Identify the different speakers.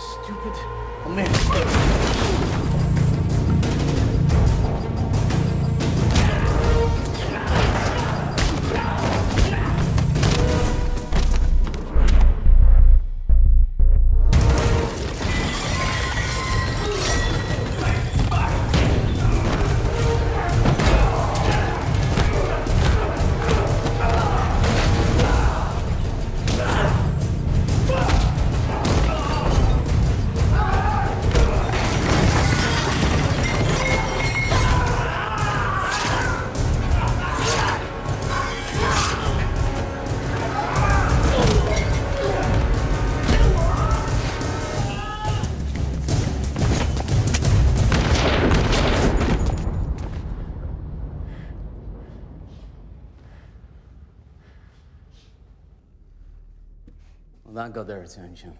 Speaker 1: Stupid oh, America. That got their attention.